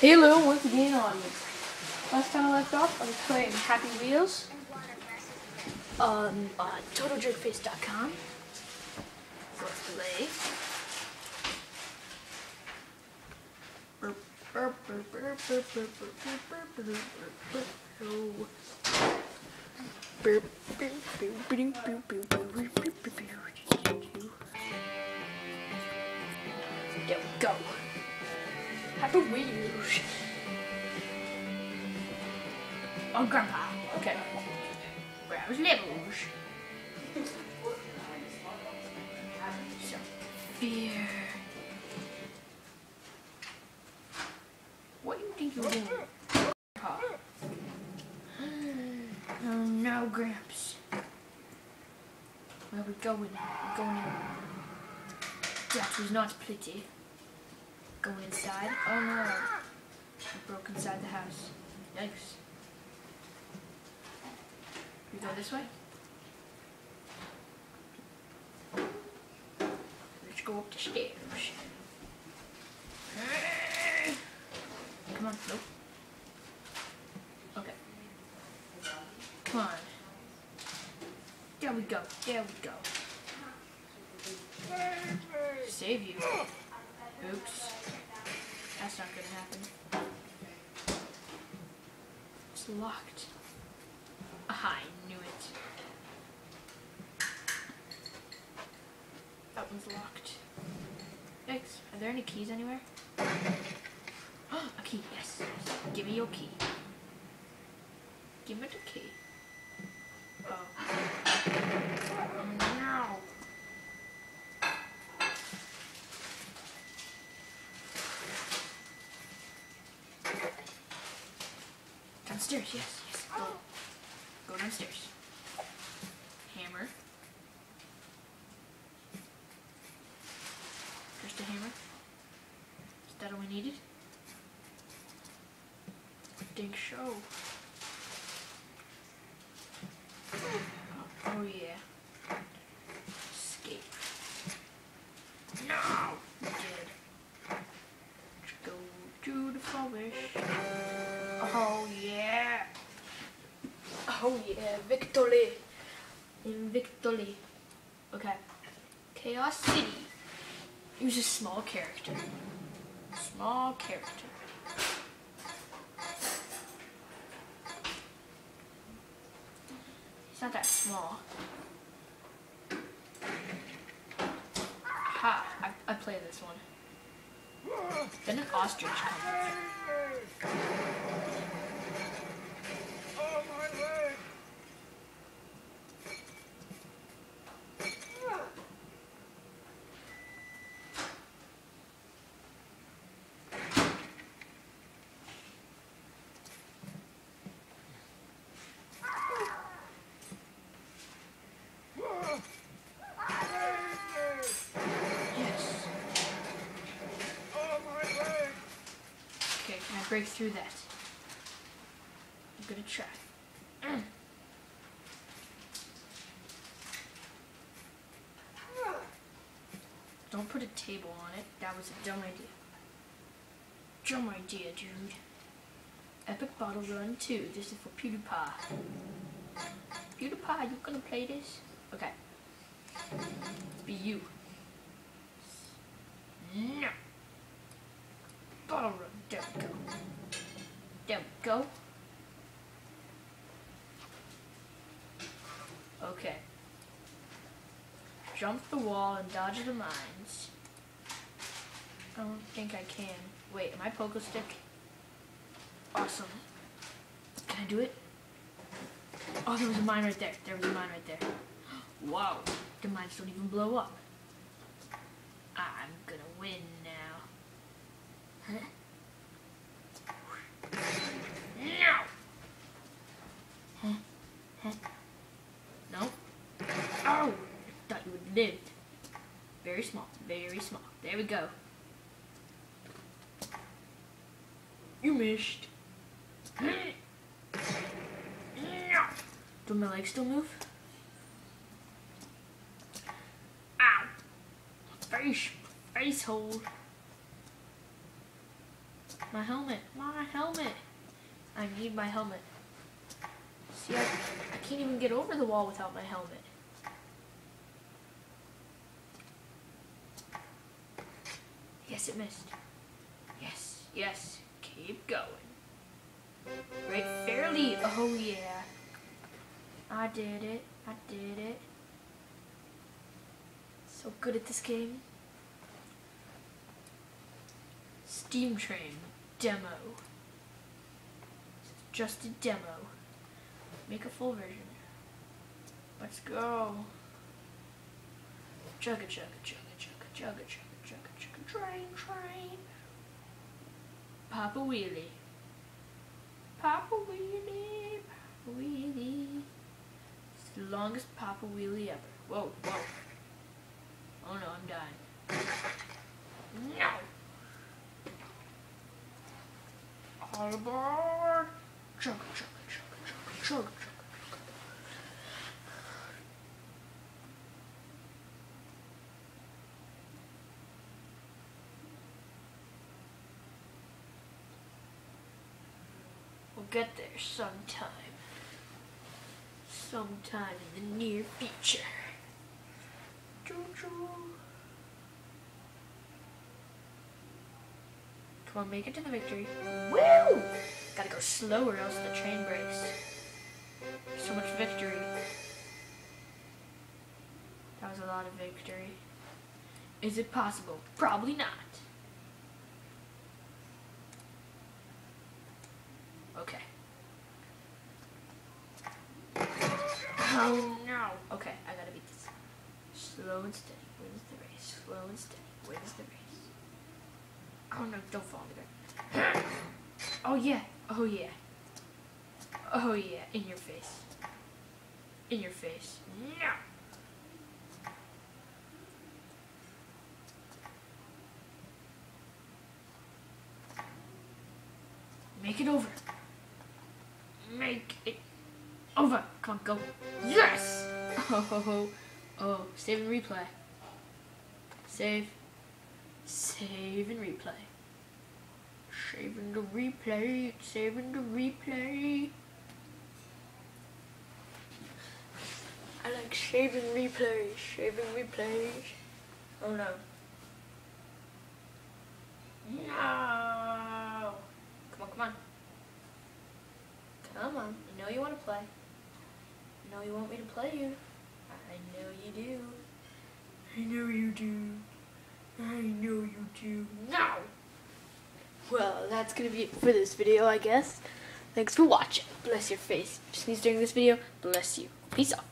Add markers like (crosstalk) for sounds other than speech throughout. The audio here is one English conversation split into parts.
Hey Lou, what's the game on. Last time I left off, I was playing Happy Wheels on uh, TotalJerkFace.com for play. There we go. Happy Wheels. Oh, Grandpa. Okay. Grandpa's levels. So, fear. What do you think you're doing? Oh no, Gramps. Where are we going? We're going in. That was not pretty. Go inside. Oh no. I broke inside the house. Yikes. We go this way? Let's go up the stairs. Come on. Nope. Okay. Come on. There we go. There we go. Save you. Oops. That's not gonna happen. It's locked. Aha, I knew it. That one's locked. Yikes. Are there any keys anywhere? (gasps) A key, yes. Give me your key. Give me the key. Oh. Oh no. Downstairs, yes, yes. Go. Go downstairs. Hammer. Just a hammer. Is that all we needed? Think so. Oh uh, yeah, victory. In victory. Okay. Chaos City. Use a small character. Small character. It's not that small. Ha! I, I play this one. Then an ostrich comes. Yes. Okay, can I break through that? I'm gonna try. (clears throat) Don't put a table on it. That was a dumb idea. Dumb idea, dude. Epic Bottle Run 2. This is for PewDiePie. PewDiePie, you gonna play this? Okay. Be you. No. Bottle Run. There we go. There we go. Okay. Jump the wall and dodge the mines. I don't think I can. Wait, am I pogo stick? Awesome. Can I do it? Oh, there was a mine right there. There was a mine right there. (gasps) Wow. The mines don't even blow up. I'm gonna win now. Huh? No! Huh? No? Oh! I thought you would have lived. Very small. Very small. There we go. You missed. No! Do my legs still move? Ow! Face, face hold. My helmet. My helmet. I need my helmet. I, I can't even get over the wall without my helmet. Yes, it missed. Yes, yes. Keep going. Right, fairly. Oh, yeah. I did it. I did it. So good at this game. Steam Train demo. Just a demo. Make a full version. Let's go. Chugga chugga chugga chugga chugga chugga chugga chugga train train. Papa Wheelie. Papa Wheelie, Papa Wheelie. It's the longest Papa Wheelie ever. Whoa, whoa. Oh no, I'm dying. No! All aboard! Chugga chugga chugga. We'll get there sometime. Sometime in the near future. Choo-choo. Come on, make it to the victory. Woo! Gotta go slow or else the train breaks. So much victory. That was a lot of victory. Is it possible? Probably not. Okay. Oh no. Okay, I gotta beat this. Slow and steady wins the race. Slow and steady wins the race. Oh no, don't fall in the ground. (clears throat) Oh yeah. Oh yeah. Oh yeah. In your face. In your face. No. Make it over. Make it over. Come on, go. Yes! Oh, oh, oh, oh. Save and replay. Save. Save and replay. Saving the replay. Saving the replay. Like saving replays. Saving replays. Oh no. No. Come on, come on. Come on. I know you want to play. I know you want me to play you. I know you do. I know you do. I know you do. No! Well, that's gonna be it for this video, I guess. Thanks for watching. Bless your face. Sneeze during this video. Bless you. Peace out.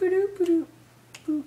プルプル。プル